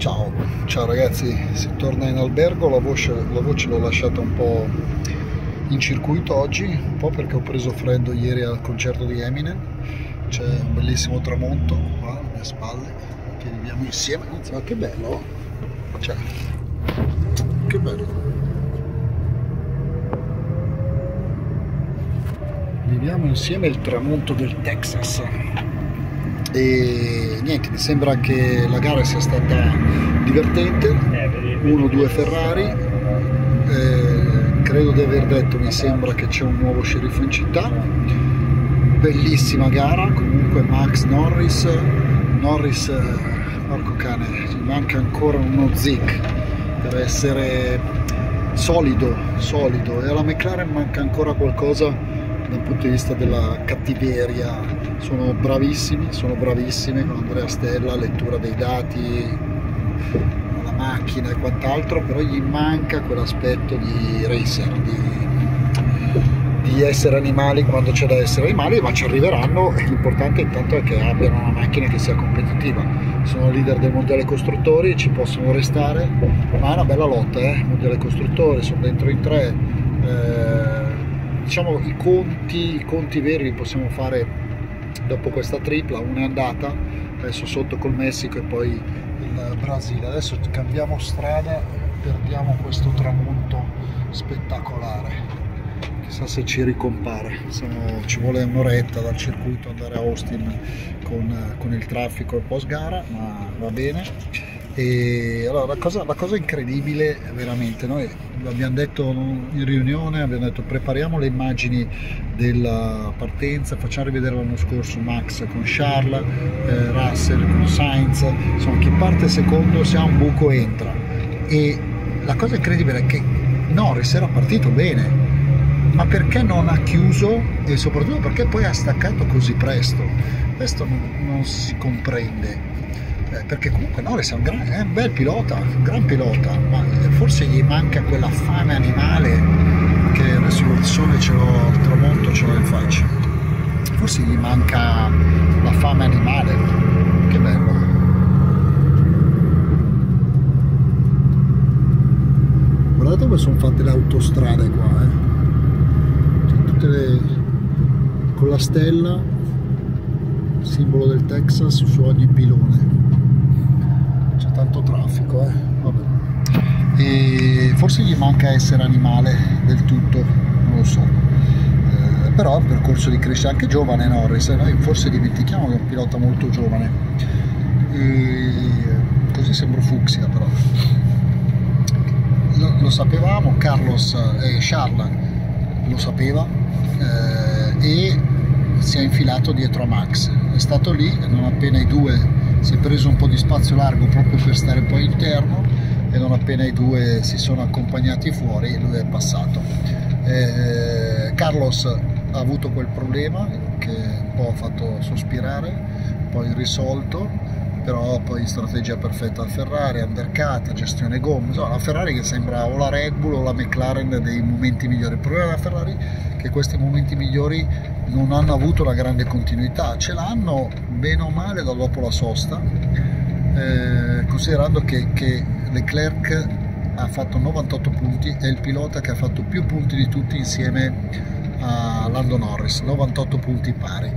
Ciao, ciao ragazzi, si torna in albergo, la voce, la voce l'ho lasciata un po' in circuito oggi, un po' perché ho preso freddo ieri al concerto di Eminem, c'è un bellissimo tramonto qua alle mie spalle, che viviamo insieme, anzi ma che bello, cioè, che bello. Viviamo insieme il tramonto del Texas e niente, mi sembra che la gara sia stata divertente, uno o due Ferrari, eh, credo di aver detto, mi sembra che c'è un nuovo sceriffo in città, bellissima gara, comunque Max Norris, Norris, eh, porco cane, gli manca ancora uno zig per essere solido, solido. E alla McLaren manca ancora qualcosa dal punto di vista della cattiveria sono bravissimi, sono bravissimi con Andrea Stella, lettura dei dati, la macchina e quant'altro, però gli manca quell'aspetto di racer, di, di, essere animali quando c'è da essere animali, ma ci arriveranno e l'importante intanto è che abbiano una macchina che sia competitiva. Sono leader del mondiale costruttori, ci possono restare, ma è una bella lotta, eh? mondiale costruttori, sono dentro in tre. Eh, diciamo i conti, i conti veri li possiamo fare dopo questa tripla, una è andata, adesso sotto col Messico e poi il Brasile. Adesso cambiamo strada, perdiamo questo tramonto spettacolare. Chissà se ci ricompare, Siamo, ci vuole un'oretta dal circuito andare a Austin con, con il traffico e post gara, ma va bene e allora la cosa, la cosa incredibile veramente, noi l'abbiamo detto in riunione, abbiamo detto prepariamo le immagini della partenza, facciamo rivedere l'anno scorso Max con Charles, eh, Russell con Sainz, insomma chi parte secondo se ha un buco entra. E la cosa incredibile è che Norris era partito bene, ma perché non ha chiuso e soprattutto perché poi ha staccato così presto? Questo non, non si comprende eh, perché comunque Norris è un, gran, è un bel pilota, un gran pilota, ma forse gli manca quella fame animale che adesso il sole ce l'ho, il tramonto ce l'ho in faccia. Forse gli manca la fame animale, che bello. Guardate come sono fatte le autostrade qua, eh. Cioè, tutte le... con la stella, simbolo del Texas su ogni pilone tanto traffico, eh? E forse gli manca essere animale del tutto, non lo so. Eh, però è un percorso di crescita anche giovane Norris, eh? noi forse dimentichiamo che è un pilota molto giovane. E così sembra fucsia però. Lo, lo sapevamo, Carlos e eh, Charles lo sapeva eh, e si è infilato dietro a Max. È stato lì, non appena i due si è preso un po' di spazio largo proprio per stare poi interno e non appena i due si sono accompagnati fuori lui è passato. Eh, Carlos ha avuto quel problema che un po' ha fatto sospirare, poi risolto, però poi strategia perfetta al Ferrari, undercut, gestione gomme, insomma la Ferrari che sembra o la Red Bull o la McLaren dei momenti migliori. Il problema della Ferrari è che questi momenti migliori non hanno avuto una grande continuità, ce l'hanno bene o male da dopo la sosta, eh, considerando che, che Leclerc ha fatto 98 punti, è il pilota che ha fatto più punti di tutti insieme a Lando Norris, 98 punti pari.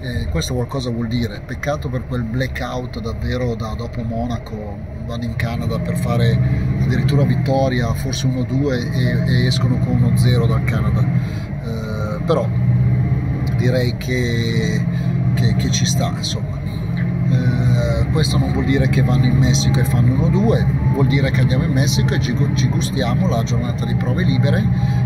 Eh, questo qualcosa vuol dire, peccato per quel blackout davvero da dopo Monaco, vanno in Canada per fare addirittura vittoria, forse 1-2 e, e escono con 1-0 dal Canada. Eh, però direi che, che, che ci sta insomma. Eh, questo non vuol dire che vanno in Messico e fanno 1-2, vuol dire che andiamo in Messico e ci, ci gustiamo la giornata di prove libere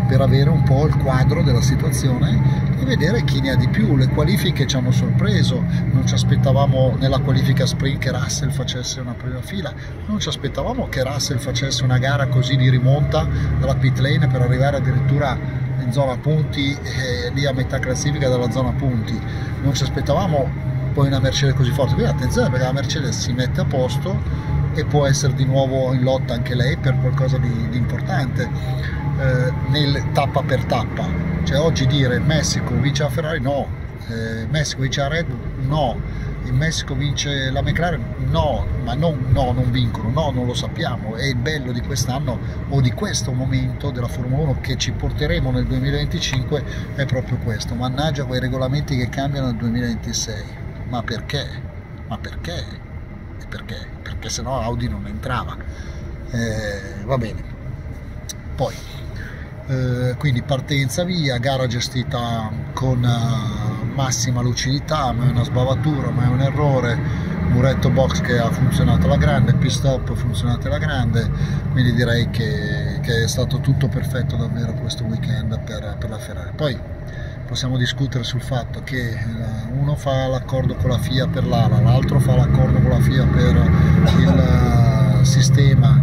per avere un po' il quadro della situazione e vedere chi ne ha di più. Le qualifiche ci hanno sorpreso, non ci aspettavamo nella qualifica sprint che Russell facesse una prima fila, non ci aspettavamo che Russell facesse una gara così di rimonta dalla pit lane per arrivare addirittura zona punti e lì a metà classifica della zona punti. Non ci aspettavamo poi una Mercedes così forte. Quindi attenzione perché la Mercedes si mette a posto e può essere di nuovo in lotta anche lei per qualcosa di, di importante eh, nel tappa per tappa. Cioè oggi dire Messico vince la Ferrari no eh, Messico vince la Red Bull no in Messico vince la McLaren? No, ma non, no, non vincono, no, non lo sappiamo. E il bello di quest'anno o di questo momento della Formula 1 che ci porteremo nel 2025 è proprio questo. Mannaggia quei regolamenti che cambiano nel 2026. Ma perché? Ma perché? E perché? Perché sennò Audi non entrava. Eh, va bene. Poi, eh, quindi partenza via, gara gestita con uh, massima lucidità, ma è una sbavatura, ma è un errore, muretto box che ha funzionato alla grande, pit stop funzionato alla grande, quindi direi che, che, è stato tutto perfetto davvero questo weekend per, per la Ferrari. Poi possiamo discutere sul fatto che eh, uno fa l'accordo con la FIA per l'ala, l'altro fa l'accordo con la FIA per il uh, sistema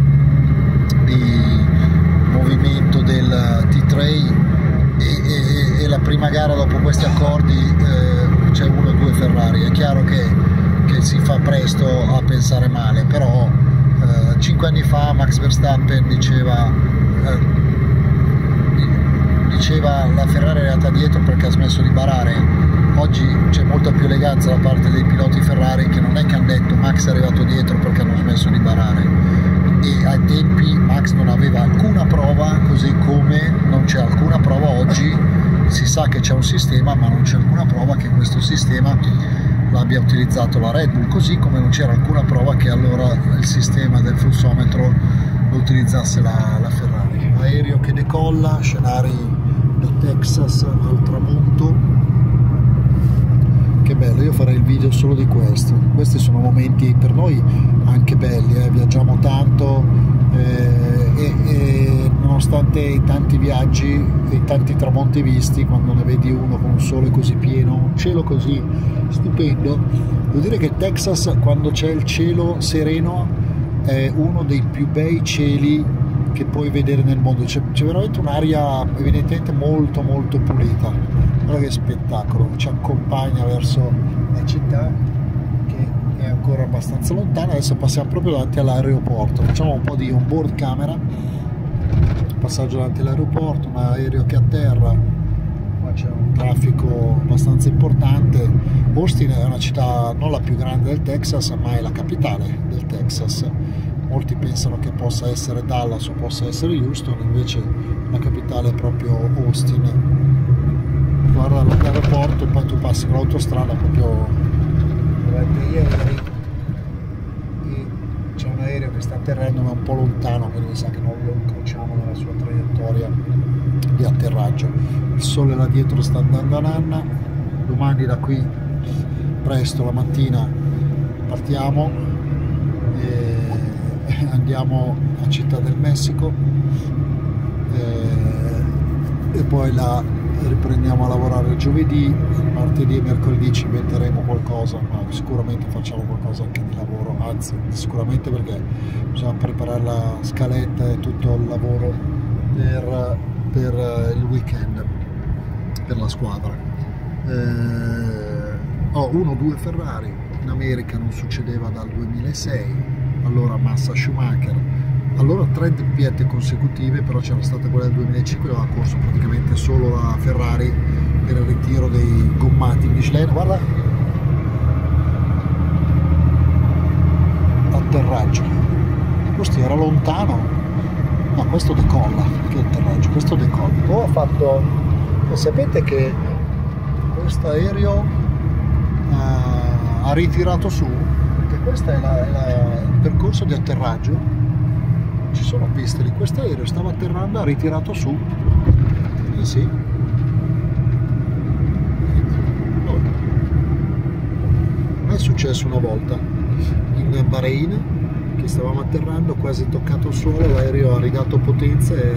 di movimento del T-Tray la prima gara dopo questi accordi eh, c'è uno o due Ferrari. È chiaro che, che, si fa presto a pensare male, però eh, cinque anni fa Max Verstappen diceva, eh, diceva la Ferrari è andata dietro perché ha smesso di barare. Oggi c'è molta più eleganza da parte dei piloti Ferrari che non è che hanno detto Max è arrivato dietro perché hanno smesso di barare e ai tempi Max non aveva alcuna prova così come non c'è alcuna prova oggi si sa che c'è un sistema ma non c'è alcuna prova che questo sistema l'abbia utilizzato la Red Bull così come non c'era alcuna prova che allora il sistema del flussometro lo utilizzasse la, la Ferrari aereo che decolla scenari da Texas al tramonto che bello, io farei il video solo di questo. Questi sono momenti per noi anche belli, eh? viaggiamo tanto eh, e, e, nonostante i tanti viaggi e i tanti tramonti visti, quando ne vedi uno con un sole così pieno, un cielo così stupendo, devo dire che Texas quando c'è il cielo sereno è uno dei più bei cieli che puoi vedere nel mondo, c'è, c'è veramente un'aria evidentemente molto molto pulita, guarda che spettacolo, ci accompagna verso la città che è ancora abbastanza lontana, adesso passiamo proprio davanti all'aeroporto, facciamo un po' di onboard camera, passaggio davanti all'aeroporto, un aereo che atterra, qua c'è un traffico abbastanza importante, Austin è una città non la più grande del Texas ma è la capitale del Texas. Molti pensano che possa essere Dallas o possa essere Houston, invece la capitale è proprio Austin. Guarda l'aeroporto poi tu passi con l'autostrada proprio durante gli aerei e c'è un atterrando ma un po' lontano, quindi mi sa che non lo incrociamo nella sua traiettoria di atterraggio. Il sole là dietro sta andando a nanna, domani da qui presto la mattina partiamo andiamo a Città del Messico eh, e poi là riprendiamo a lavorare giovedì, martedì e mercoledì ci inventeremo qualcosa, ma sicuramente facciamo qualcosa anche di lavoro, anzi sicuramente perché bisogna preparare la scaletta e tutto il lavoro per, per il weekend, per la squadra. Eh, ho uno o due Ferrari, in America non succedeva dal 2006, allora Massa Schumacher, allora tre doppiette consecutive, però c'era stata quella del 2005 dove ha corso praticamente solo la Ferrari per il ritiro dei gommati Michelin, guarda. Atterraggio, questo era lontano, no questo decolla, che atterraggio, questo decolla, oh, ha fatto, e sapete che questo aereo uh, ha ritirato su questo è, la, è la, il percorso di atterraggio ci sono piste lì questo aereo stava atterrando ha ritirato su eh sì è successo una volta in Bahrain che stavamo atterrando quasi toccato il suolo l'aereo ha ridato potenza e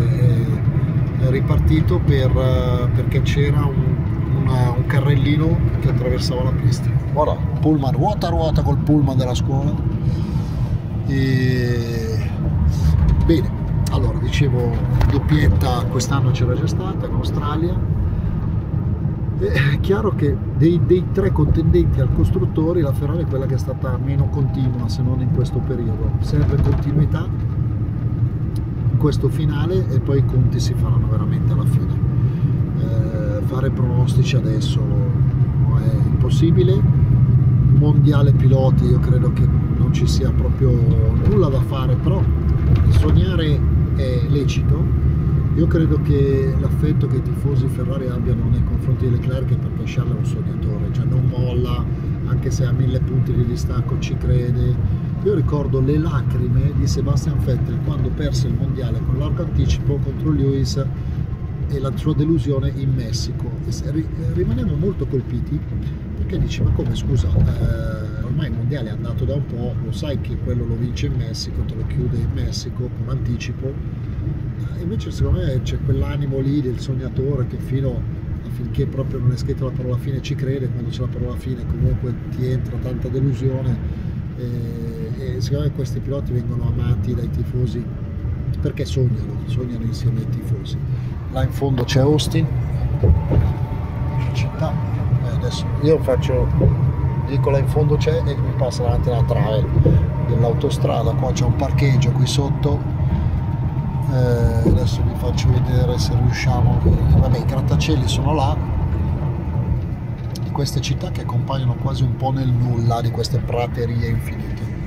è ripartito per, perché c'era un un carrellino che attraversava la pista. Guarda, pullman ruota ruota col pullman della scuola. E... Bene, allora dicevo doppietta quest'anno c'era già stata in Australia. È chiaro che dei, dei, tre contendenti al costruttore la Ferrari è quella che è stata meno continua se non in questo periodo. Serve continuità in questo finale e poi i conti si faranno veramente alla fine fare pronostici adesso è impossibile mondiale piloti io credo che non ci sia proprio nulla da fare, però sognare è lecito. Io credo che l'affetto che i tifosi Ferrari abbiano nei confronti di Leclerc è perché Charles è un sognatore, cioè non molla, anche se ha mille punti di distacco ci crede. Io ricordo le lacrime di Sebastian Vettel quando perse il mondiale con largo anticipo contro Lewis e la sua delusione in Messico. E rimaniamo molto colpiti perché dici ma come scusa, eh, ormai il mondiale è andato da un po', lo sai che quello lo vince in Messico, te lo chiude in Messico con anticipo. Invece secondo me c'è quell'animo lì del sognatore che fino finché proprio non è scritto la parola fine ci crede, quando c'è la parola fine comunque ti entra tanta delusione e secondo me questi piloti vengono amati dai tifosi perché sognano, sognano insieme ai tifosi. Là in fondo c'è Austin, città, eh, adesso io faccio, dico là in fondo c'è e mi passa davanti la trave dell'autostrada, qua c'è un parcheggio qui sotto. Eh, adesso vi faccio vedere se riusciamo. Vabbè i grattacieli sono là. Di queste città che compaiono quasi un po' nel nulla di queste praterie infinite.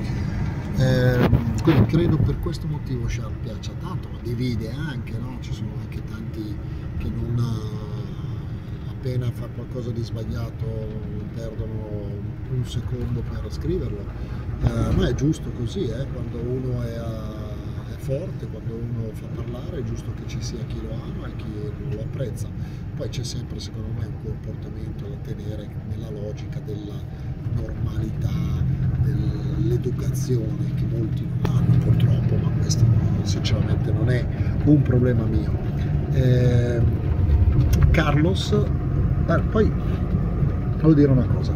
Eh, quindi credo per questo motivo Charles piaccia tanto ma divide anche no? ci sono anche tanti che non appena fa qualcosa di sbagliato perdono un secondo per scriverlo eh, ma è giusto così eh? quando uno è a forte, quando uno fa parlare è giusto che ci sia chi lo ama e chi lo apprezza. Poi c'è sempre secondo me un comportamento da tenere nella logica della normalità, dell'educazione che molti non hanno purtroppo, ma questo sinceramente non è un problema mio. Eh, Carlos, eh, poi devo dire una cosa,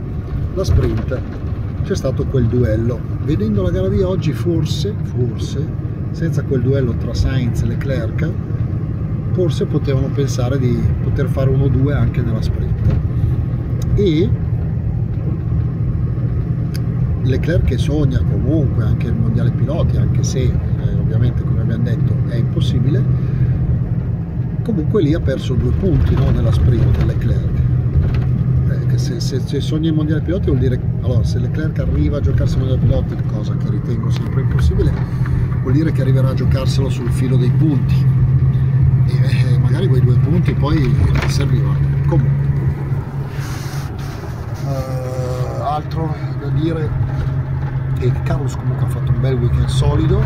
la sprint c'è stato quel duello. Vedendo la gara di oggi forse, forse senza quel duello tra Sainz e Leclerc forse potevano pensare di poter fare 1-2 anche nella sprint. E Leclerc che sogna comunque anche il mondiale piloti anche se eh, ovviamente come abbiamo detto è impossibile comunque lì ha perso due punti no, nella sprint Leclerc eh, se, se, se, sogna il mondiale piloti vuol dire allora se Leclerc arriva a giocarsi il mondiale piloti cosa che ritengo sempre impossibile vuol dire che arriverà a giocarselo sul filo dei punti. E eh, magari quei due punti poi servivano comunque. Uh, altro da dire? Che Carlos comunque ha fatto un bel weekend solido.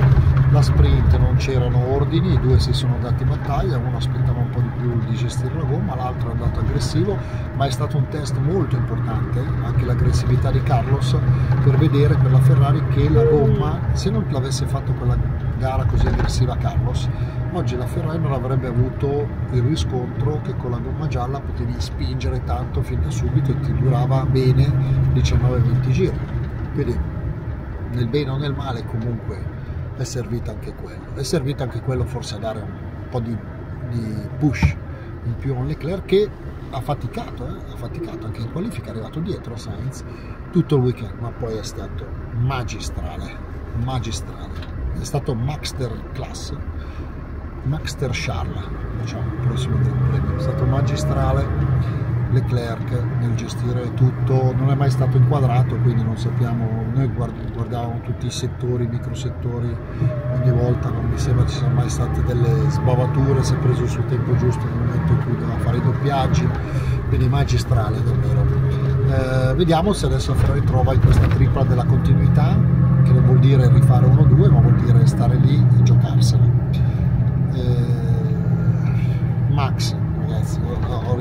La sprint non c'erano ordini, i due si sono dati battaglia, uno aspettava un più di gestire la gomma, l'altro è andato aggressivo, ma è stato un test molto importante, anche l'aggressività di Carlos, per vedere per la Ferrari che la gomma, se non l'avesse fatto quella gara così aggressiva Carlos, oggi la Ferrari non avrebbe avuto il riscontro che con la gomma gialla potevi spingere tanto fin da subito e ti durava bene 19-20 giri. Quindi nel bene o nel male comunque è servito anche quello. È servito anche quello forse a dare un po' di, di push in più un Leclerc che ha faticato, eh? ha faticato anche in qualifica, è arrivato dietro a Sainz tutto il weekend, ma poi è stato magistrale, magistrale. È stato Maxter Class, Maxter Charles, diciamo, il prossimo premio. È stato magistrale Leclerc nel gestire tutto, non è mai stato inquadrato, quindi non sappiamo, noi guardavamo tutti i settori, i microsettori, ogni volta non mi sembra ci siano mai state delle sbavature, si è preso il suo tempo giusto nel momento in cui doveva fare i doppiaggi, quindi magistrale davvero. Eh, vediamo se adesso Ferrari trova in questa tripla della continuità, che non vuol dire rifare 1-2, ma vuol dire stare lì e giocarsela. Eh, Max ragazzi ho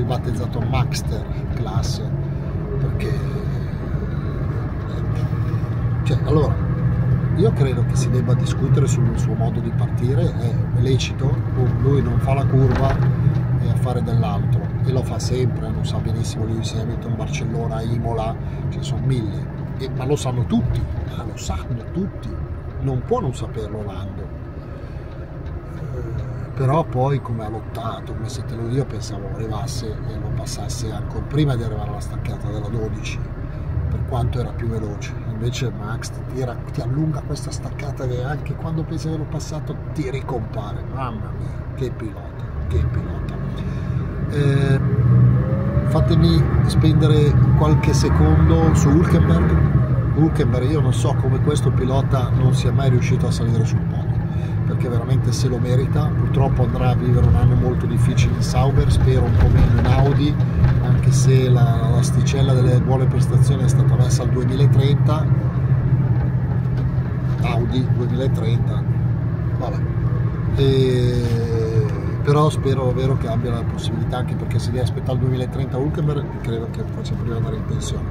ribattezzato Maxter class perché cioè allora io credo che si debba discutere sul suo modo di partire è lecito lui non fa la curva e a fare dell'altro e lo fa sempre non sa benissimo Lewis Hamilton Barcellona Imola ce sono mille e, ma lo sanno tutti lo sanno tutti non può non saperlo Lando però poi come ha lottato, come se te lo io pensavo arrivasse e lo passasse ancora prima di arrivare alla staccata della 12 per quanto era più veloce. Invece Max ti, tira, ti allunga questa staccata che anche quando pensi di averlo passato ti ricompare. Mamma mia che pilota che pilota. Eh, fatemi spendere qualche secondo su Hulkenberg. Hulkenberg io non so come questo pilota non sia mai riuscito a salire sul podio perché veramente se lo merita. Purtroppo andrà a vivere un anno molto difficile in Sauber spero un po' meno in Audi anche se la, l'asticella delle buone prestazioni è stata messa al 2030 Audi 2030 vabbè. E, però spero davvero che abbia la possibilità anche perché se deve aspettare il 2030 Hulkenberg credo che faccia prima andare in pensione.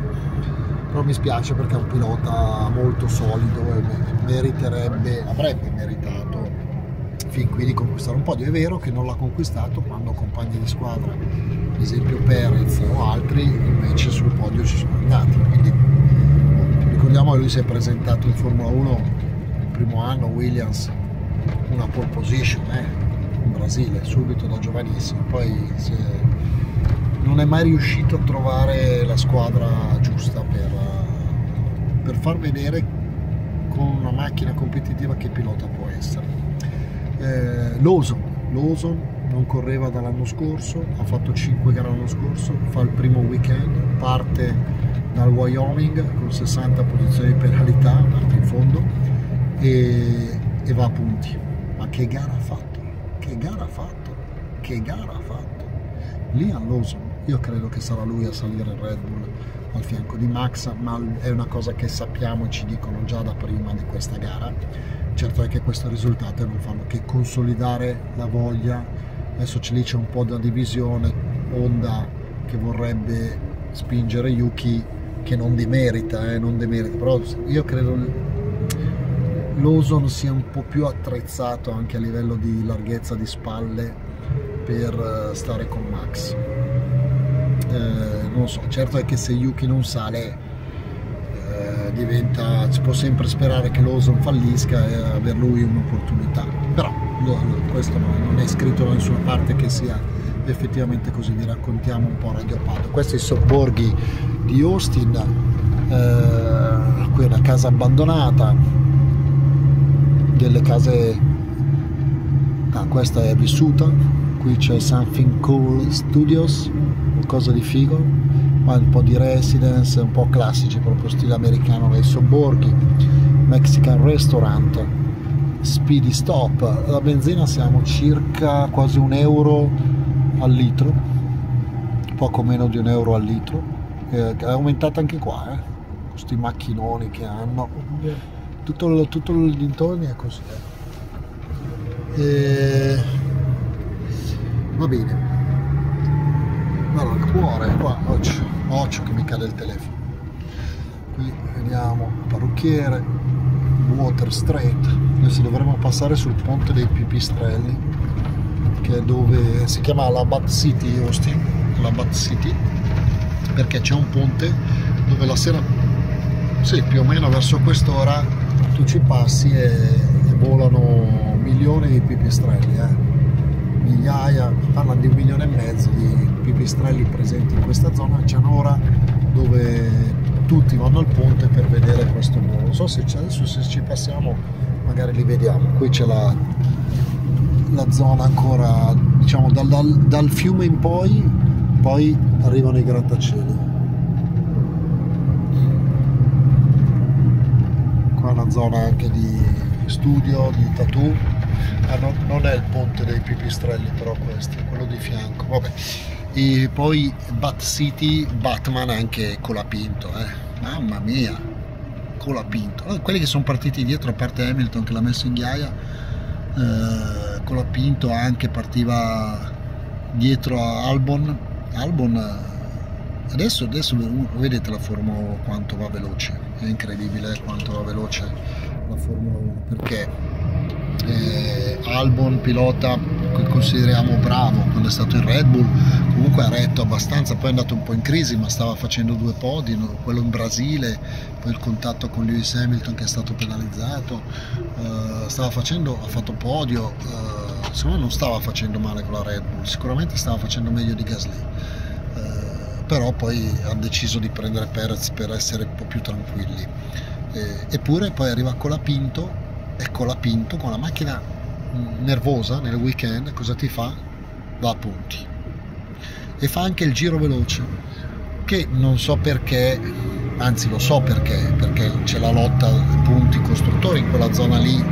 Però mi spiace perché è un pilota molto solido e meriterebbe, avrebbe meritato fin qui di conquistare un podio. È vero che non l'ha conquistato quando compagni di squadra, ad esempio Perez o altri, invece sul podio ci sono andati. Quindi ricordiamo che lui si è presentato in Formula 1 il primo anno, Williams, una pole position eh, in Brasile, subito da giovanissimo, poi è non è mai riuscito a trovare la squadra giusta per, per far vedere con una macchina competitiva che pilota può essere. Eh, Lawson, Lawson non correva dall'anno scorso, ha fatto 5 gare l'anno scorso, fa il primo weekend, parte dal Wyoming con 60 posizioni di penalità, parte in fondo e, e va a punti. Ma che gara ha fatto? Che gara ha fatto? Che gara ha fatto? Liam Lawson io credo che sarà lui a salire il Red Bull al fianco di Max, ma è una cosa che sappiamo e ci dicono già da prima di questa gara. Certo è che questo risultato non fanno che consolidare la voglia. Adesso c'è lì c'è un po' da divisione, Honda che vorrebbe spingere Yuki che non demerita, eh, non demerita, però io credo l'Oson sia un po' più attrezzato anche a livello di larghezza di spalle per eh, stare con Max eh, non so, certo è che se Yuki non sale diventa, si può sempre sperare che l'Oson fallisca e aver lui un'opportunità, però lo, questo non è scritto da nessuna parte che sia effettivamente così, vi raccontiamo un po' Radio Pado. Questi sono i sobborghi di Austin, eh, qui è una casa abbandonata, delle case, ah, questa è vissuta, qui c'è Something Cool Studios, qualcosa di figo, ma un po' di residence, un po' classici, proprio stile americano nei sobborghi, Mexican Restaurant, Speedy Stop, la benzina siamo circa quasi un euro al litro, poco meno di un euro al litro, eh, è aumentata anche qua, eh? questi macchinoni che hanno, tutto, il, tutto il è così. Eh. E... Va bene, allora il cuore qua occhio, occhio che mi cade il telefono. Qui vediamo parrucchiere Water Street adesso dovremo passare sul ponte dei pipistrelli che è dove si chiama la Bat City Austin. La Bat City perché c'è un ponte dove la sera sì più o meno verso quest'ora tu ci passi e, e volano milioni di pipistrelli eh migliaia, parla di un milione e mezzo di pipistrelli presenti in questa zona, c'è un'ora dove tutti vanno al ponte per vedere questo volo. Non so se adesso se ci passiamo magari li vediamo. Qui c'è la, la zona ancora, diciamo, dal, dal, dal fiume in poi, poi arrivano i grattacieli. Qua è una zona anche di studio, di tattoo ah, non, non, è il ponte dei pipistrelli però questo è quello di fianco. Vabbè. E poi Bat City Batman anche Colapinto eh. mamma mia Colapinto allora, quelli che sono partiti dietro a parte Hamilton che l'ha messo in ghiaia eh, Colapinto anche partiva dietro a Albon. Albon adesso, adesso vedete la Formula 1 quanto va veloce. È incredibile quanto va veloce la Formula 1 perché eh, Albon pilota che consideriamo bravo quando è stato in Red Bull comunque ha retto abbastanza poi è andato un po' in crisi ma stava facendo due podi quello in Brasile poi il contatto con Lewis Hamilton che è stato penalizzato. Eh, stava facendo ha fatto podio eh, secondo me non stava facendo male con la Red Bull sicuramente stava facendo meglio di Gasly. Eh, però poi ha deciso di prendere Perez per essere un po' più tranquilli. Eh, eppure poi arriva Colapinto ecco la Pinto con la macchina nervosa nel weekend cosa ti fa? va a punti e fa anche il giro veloce che non so perché anzi lo so perché, perché c'è la lotta punti costruttori in quella zona lì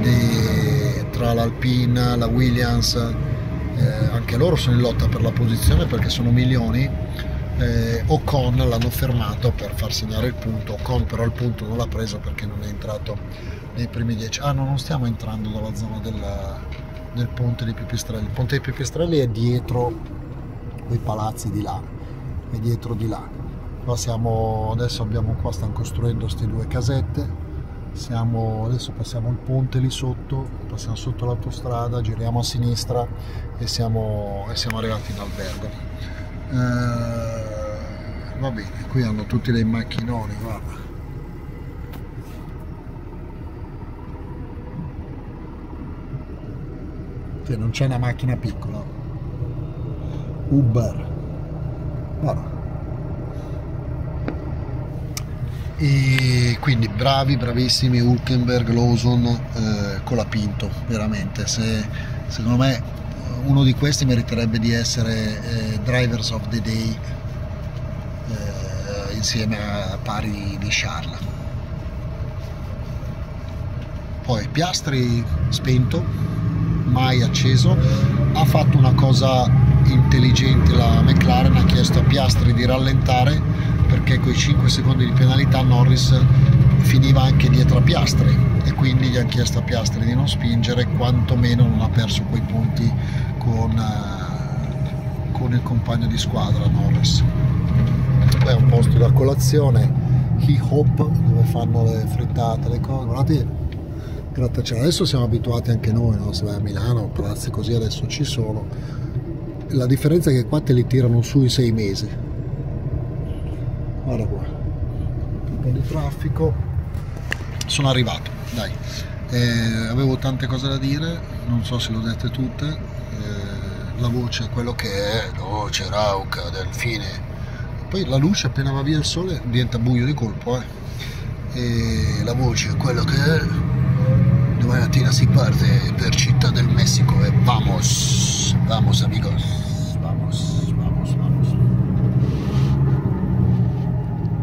di, tra l'Alpina, la Williams, eh, anche loro sono in lotta per la posizione perché sono milioni. Eh, Ocon l'hanno fermato per far segnare il punto, Ocon però il punto non l'ha preso perché non è entrato nei primi dieci. Ah no, non stiamo entrando dalla zona della, del ponte dei Pipistrelli, il ponte dei Pipistrelli è dietro quei palazzi di là, è dietro di là. Qua siamo, adesso abbiamo qua, stanno costruendo queste due casette, siamo, adesso passiamo il ponte lì sotto, passiamo sotto l'autostrada, giriamo a sinistra e siamo, e siamo arrivati in albergo. Eh, va bene, qui hanno tutti dei macchinoni, guarda. Che non c'è una macchina piccola. Uber. Guarda. E quindi bravi, bravissimi Hulkenberg, Lawson, eh, Colapinto, veramente. Se, secondo me uno di questi meriterebbe di essere eh, Drivers of the Day eh, insieme a pari di Charles. Poi Piastri spento, mai acceso, ha fatto una cosa intelligente la McLaren, ha chiesto a Piastri di rallentare perché con i 5 secondi di penalità Norris finiva anche dietro a Piastri. E quindi gli ha chiesto a Piastri di non spingere, quantomeno non ha perso quei punti con, uh, con il compagno di squadra Norris. È un posto da colazione, He Hop, dove fanno le frittate, le cose, guardate, grattacielo. Adesso siamo abituati anche noi, no? se vai a Milano, palazzi così adesso ci sono. La differenza è che qua te li tirano su in sei mesi, guarda qua un po' di traffico sono arrivato dai eh, avevo tante cose da dire non so se le ho dette tutte eh, la voce è quello che è voce rauca del fine poi la luce appena va via il sole diventa buio di colpo eh. la voce è quello che è Domani mattina si parte per Città del Messico e vamos, vamos amigos.